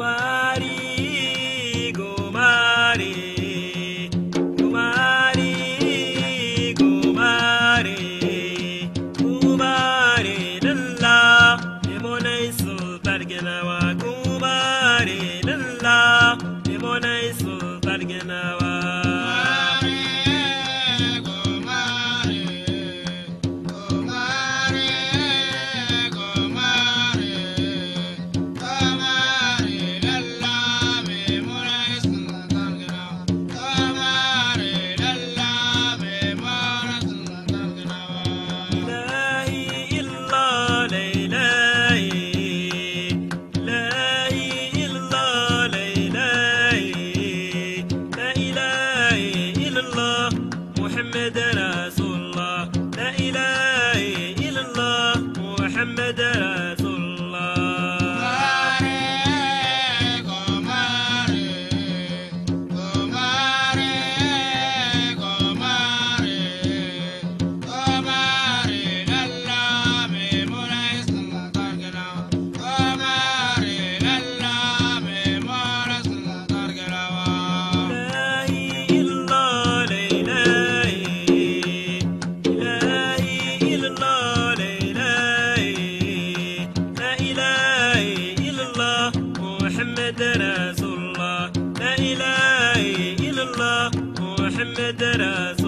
Kumari, رسول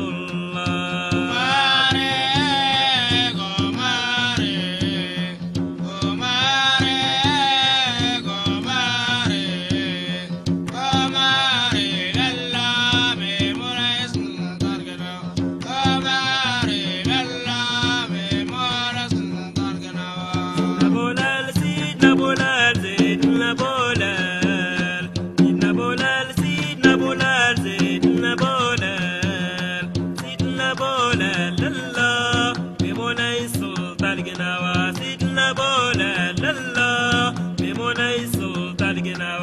you know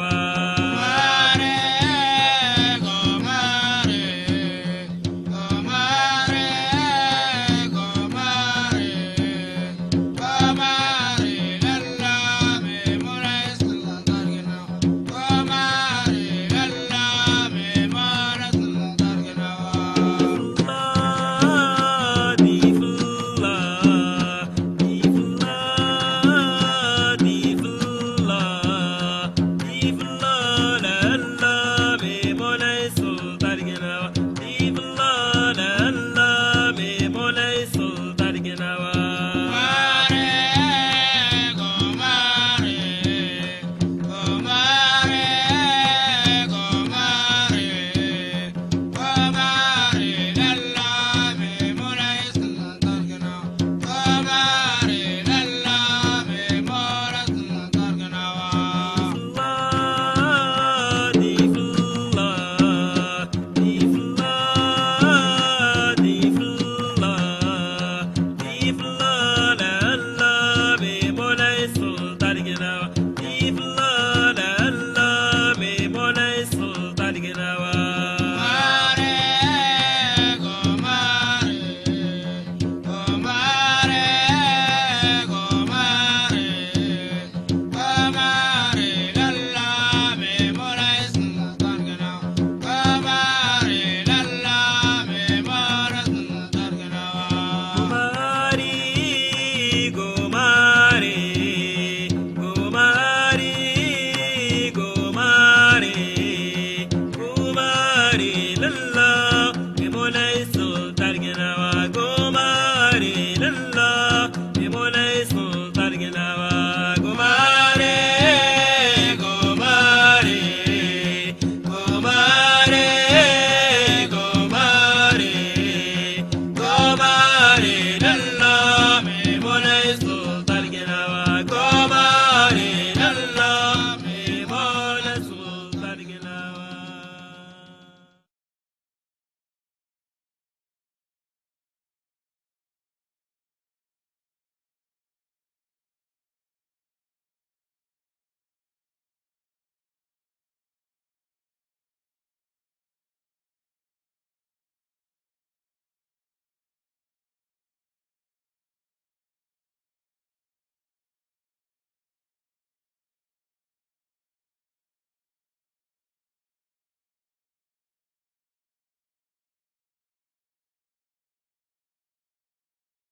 lalla